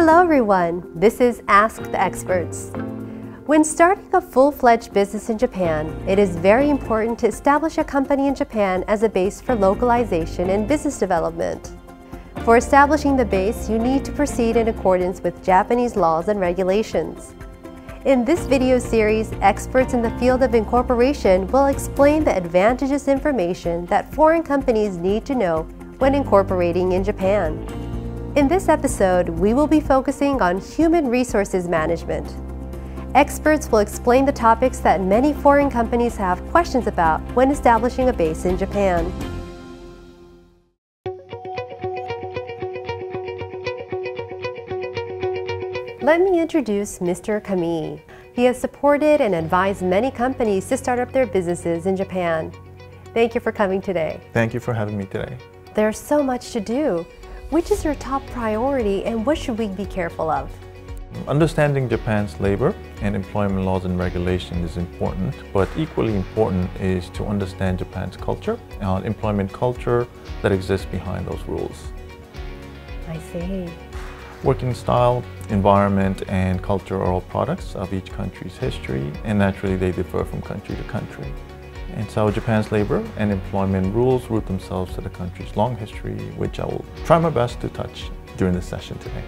Hello everyone, this is Ask the Experts. When starting a full-fledged business in Japan, it is very important to establish a company in Japan as a base for localization and business development. For establishing the base, you need to proceed in accordance with Japanese laws and regulations. In this video series, experts in the field of incorporation will explain the advantageous information that foreign companies need to know when incorporating in Japan. In this episode, we will be focusing on human resources management. Experts will explain the topics that many foreign companies have questions about when establishing a base in Japan. Let me introduce Mr. Kamii. He has supported and advised many companies to start up their businesses in Japan. Thank you for coming today. Thank you for having me today. There's so much to do. Which is your top priority and what should we be careful of? Understanding Japan's labor and employment laws and regulations is important, but equally important is to understand Japan's culture and employment culture that exists behind those rules. I see. Working style, environment, and culture are all products of each country's history, and naturally they differ from country to country. And so Japan's labor and employment rules root themselves to the country's long history, which I will try my best to touch during this session today.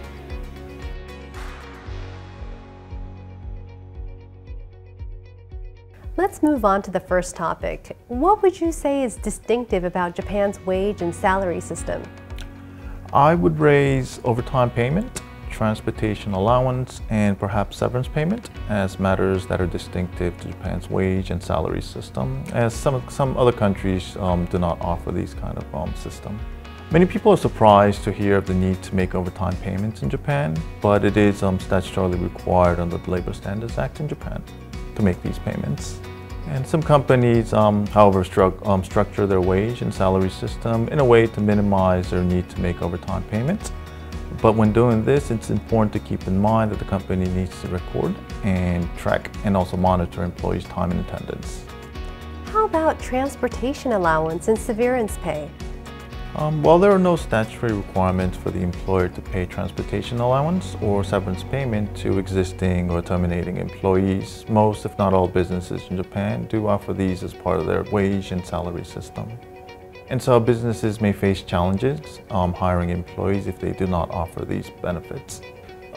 Let's move on to the first topic. What would you say is distinctive about Japan's wage and salary system? I would raise overtime payment, transportation allowance, and perhaps severance payment as matters that are distinctive to Japan's wage and salary system, as some, some other countries um, do not offer these kind of um, system. Many people are surprised to hear of the need to make overtime payments in Japan, but it is um, statutorily required under the Labor Standards Act in Japan to make these payments. And some companies, um, however, um, structure their wage and salary system in a way to minimize their need to make overtime payments. But when doing this, it's important to keep in mind that the company needs to record and track and also monitor employees' time and attendance. How about transportation allowance and severance pay? Um, while there are no statutory requirements for the employer to pay transportation allowance or severance payment to existing or terminating employees, most if not all businesses in Japan do offer these as part of their wage and salary system. And so businesses may face challenges um, hiring employees if they do not offer these benefits.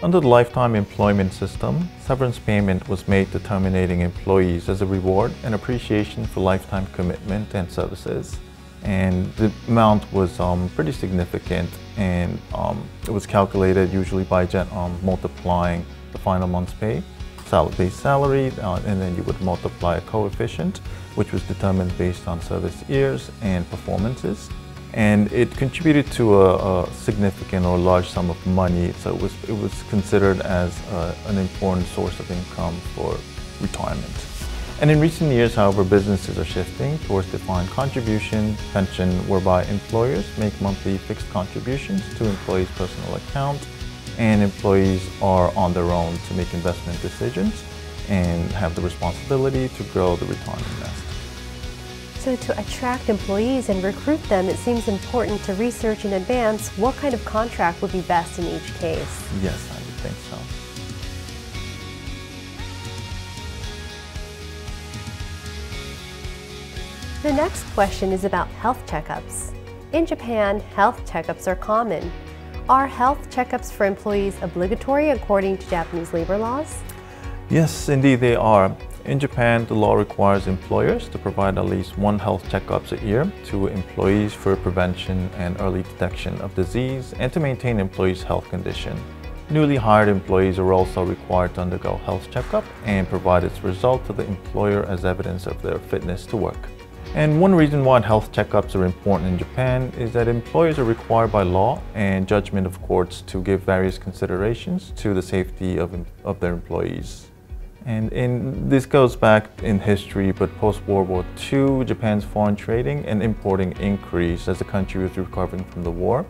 Under the lifetime employment system, severance payment was made to terminating employees as a reward and appreciation for lifetime commitment and services and the amount was um, pretty significant and um, it was calculated usually by um, multiplying the final month's pay, base salary, uh, and then you would multiply a coefficient which was determined based on service years and performances. And it contributed to a, a significant or large sum of money, so it was, it was considered as a, an important source of income for retirement. And in recent years, however, businesses are shifting towards defined contribution pension whereby employers make monthly fixed contributions to employees' personal account and employees are on their own to make investment decisions and have the responsibility to grow the retirement nest. So to attract employees and recruit them, it seems important to research in advance what kind of contract would be best in each case. Yes, I would think so. The next question is about health checkups. In Japan, health checkups are common. Are health checkups for employees obligatory according to Japanese labor laws? Yes, indeed they are. In Japan, the law requires employers to provide at least one health checkups a year to employees for prevention and early detection of disease and to maintain employees' health condition. Newly hired employees are also required to undergo health checkup and provide its result to the employer as evidence of their fitness to work. And one reason why health checkups are important in Japan is that employers are required by law and judgment of courts to give various considerations to the safety of, of their employees. And in, this goes back in history, but post-World War II, Japan's foreign trading and importing increased as the country was recovering from the war.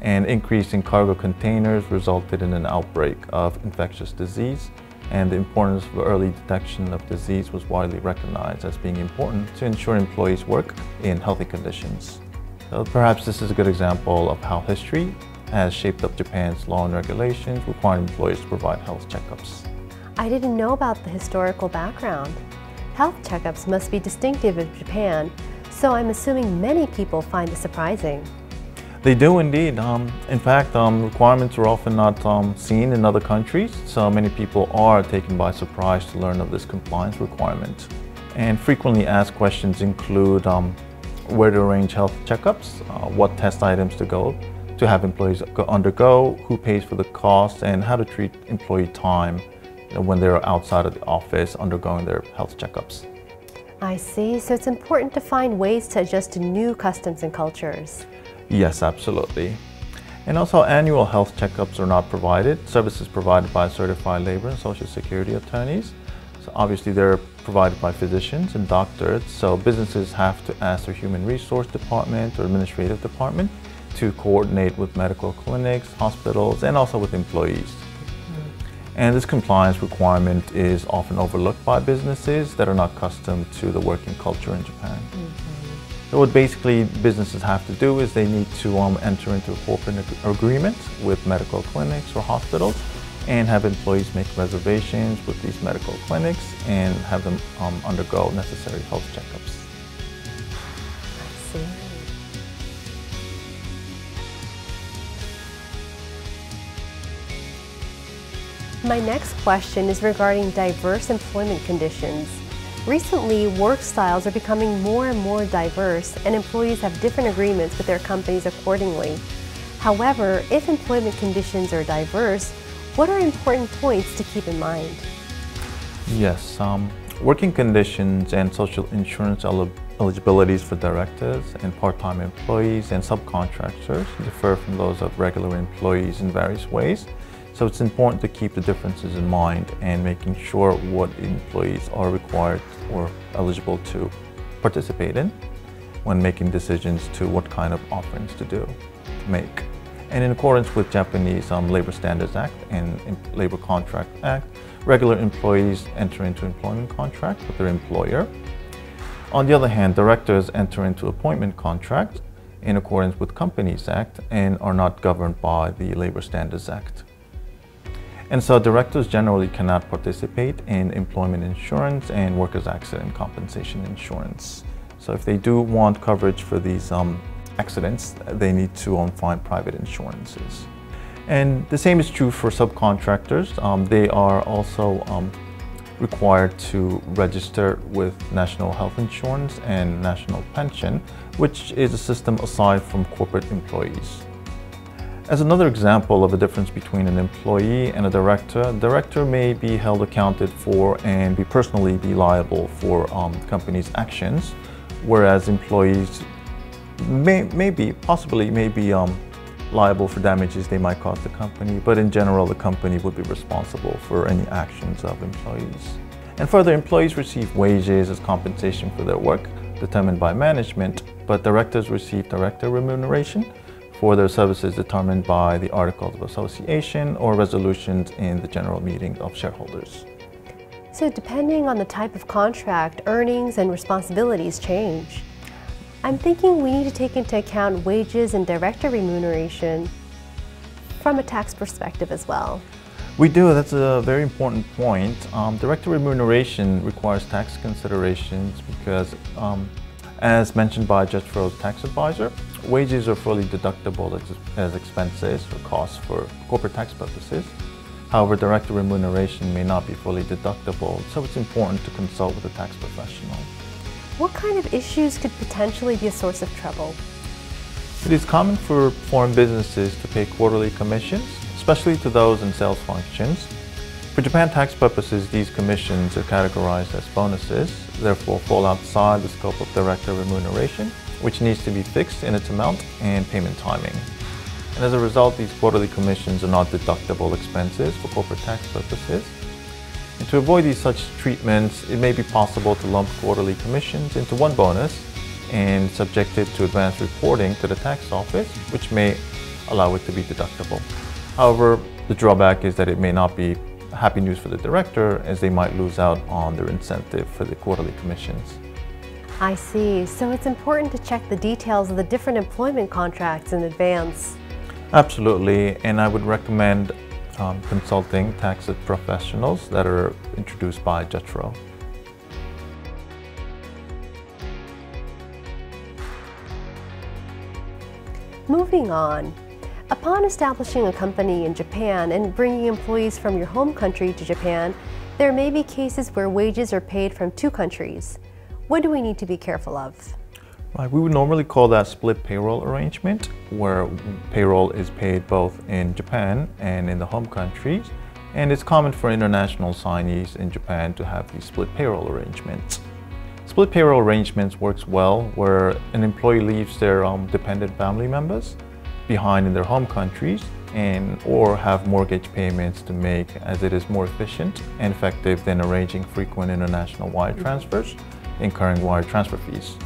And increase in cargo containers resulted in an outbreak of infectious disease and the importance of early detection of disease was widely recognized as being important to ensure employees work in healthy conditions. So perhaps this is a good example of how history has shaped up Japan's law and regulations requiring employers to provide health checkups. I didn't know about the historical background. Health checkups must be distinctive of Japan, so I'm assuming many people find it surprising. They do indeed. Um, in fact, um, requirements are often not um, seen in other countries, so many people are taken by surprise to learn of this compliance requirement. And frequently asked questions include um, where to arrange health checkups, uh, what test items to go to have employees undergo, who pays for the cost, and how to treat employee time when they're outside of the office undergoing their health checkups. I see. So it's important to find ways to adjust to new customs and cultures. Yes, absolutely. And also annual health checkups are not provided. Services provided by certified labor and social security attorneys. So obviously they're provided by physicians and doctors. So businesses have to ask their human resource department or administrative department to coordinate with medical clinics, hospitals, and also with employees. And this compliance requirement is often overlooked by businesses that are not accustomed to the working culture in Japan. So what basically businesses have to do is they need to um, enter into a corporate agreement with medical clinics or hospitals and have employees make reservations with these medical clinics and have them um, undergo necessary health checkups. I see. My next question is regarding diverse employment conditions. Recently, work styles are becoming more and more diverse and employees have different agreements with their companies accordingly. However, if employment conditions are diverse, what are important points to keep in mind? Yes, um, working conditions and social insurance eligibilities for directors and part-time employees and subcontractors differ from those of regular employees in various ways. So it's important to keep the differences in mind and making sure what employees are required or eligible to participate in when making decisions to what kind of offerings to do, to make. And in accordance with Japanese um, Labor Standards Act and Labor Contract Act, regular employees enter into employment contract with their employer. On the other hand, directors enter into appointment contract in accordance with Companies Act and are not governed by the Labor Standards Act. And so directors generally cannot participate in employment insurance and workers' accident compensation insurance. So if they do want coverage for these um, accidents, they need to um, find private insurances. And the same is true for subcontractors. Um, they are also um, required to register with National Health Insurance and National Pension, which is a system aside from corporate employees. As another example of a difference between an employee and a director, a director may be held accounted for and be personally be liable for um, the company's actions, whereas employees may, may be, possibly may be um, liable for damages they might cause the company, but in general the company would be responsible for any actions of employees. And further, employees receive wages as compensation for their work determined by management, but directors receive director remuneration for their services determined by the Articles of Association or resolutions in the general meeting of shareholders. So depending on the type of contract, earnings and responsibilities change. I'm thinking we need to take into account wages and director remuneration from a tax perspective as well. We do, that's a very important point. Um, director remuneration requires tax considerations because um, as mentioned by JETRO's tax advisor, wages are fully deductible as expenses or costs for corporate tax purposes. However, director remuneration may not be fully deductible, so it's important to consult with a tax professional. What kind of issues could potentially be a source of trouble? It is common for foreign businesses to pay quarterly commissions, especially to those in sales functions, for Japan tax purposes, these commissions are categorized as bonuses, therefore fall outside the scope of director remuneration, which needs to be fixed in its amount and payment timing. And as a result, these quarterly commissions are not deductible expenses for corporate tax purposes. And to avoid these such treatments, it may be possible to lump quarterly commissions into one bonus and subject it to advanced reporting to the tax office, which may allow it to be deductible. However, the drawback is that it may not be happy news for the director as they might lose out on their incentive for the quarterly commissions. I see. So it's important to check the details of the different employment contracts in advance. Absolutely, and I would recommend um, consulting tax professionals that are introduced by JETRO. Moving on, upon establishing a company in Japan and bringing employees from your home country to Japan, there may be cases where wages are paid from two countries. What do we need to be careful of? Right, we would normally call that split payroll arrangement, where payroll is paid both in Japan and in the home countries. And it's common for international signees in Japan to have these split payroll arrangements. Split payroll arrangements works well where an employee leaves their um, dependent family members behind in their home countries and or have mortgage payments to make as it is more efficient and effective than arranging frequent international wire transfers, incurring wire transfer fees.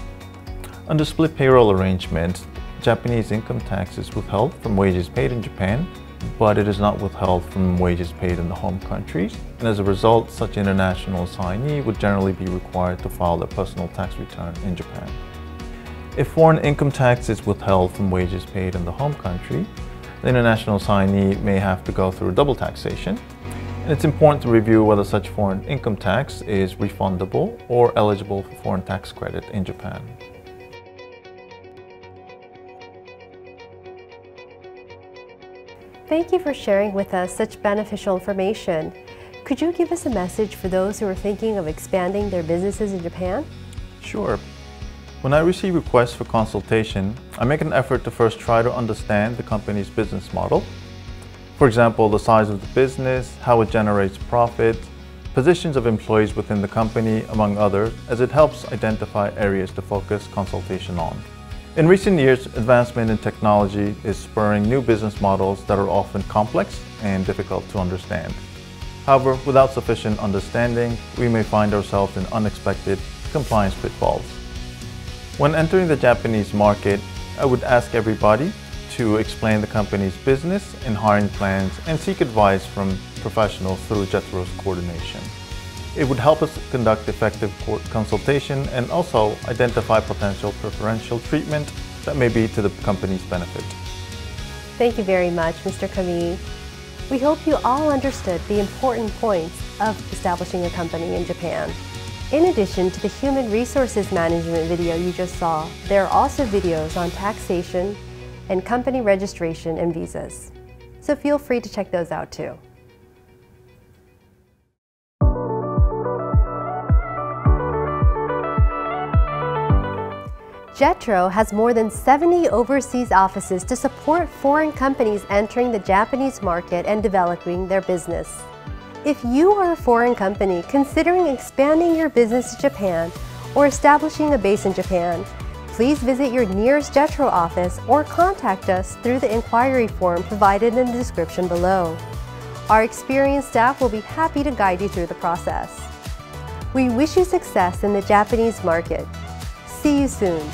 Under split payroll arrangements, Japanese income tax is withheld from wages paid in Japan but it is not withheld from wages paid in the home countries. And as a result, such international assignee would generally be required to file their personal tax return in Japan. If foreign income tax is withheld from wages paid in the home country, the international assignee may have to go through double taxation. It's important to review whether such foreign income tax is refundable or eligible for foreign tax credit in Japan. Thank you for sharing with us such beneficial information. Could you give us a message for those who are thinking of expanding their businesses in Japan? Sure. When I receive requests for consultation, I make an effort to first try to understand the company's business model. For example, the size of the business, how it generates profit, positions of employees within the company, among others, as it helps identify areas to focus consultation on. In recent years, advancement in technology is spurring new business models that are often complex and difficult to understand. However, without sufficient understanding, we may find ourselves in unexpected compliance pitfalls. When entering the Japanese market, I would ask everybody to explain the company's business and hiring plans and seek advice from professionals through JETRO's coordination. It would help us conduct effective consultation and also identify potential preferential treatment that may be to the company's benefit. Thank you very much, Mr. Kami. We hope you all understood the important points of establishing a company in Japan. In addition to the human resources management video you just saw, there are also videos on taxation and company registration and visas. So feel free to check those out too. JETRO has more than 70 overseas offices to support foreign companies entering the Japanese market and developing their business. If you are a foreign company considering expanding your business to Japan or establishing a base in Japan, please visit your nearest JETRO office or contact us through the inquiry form provided in the description below. Our experienced staff will be happy to guide you through the process. We wish you success in the Japanese market. See you soon.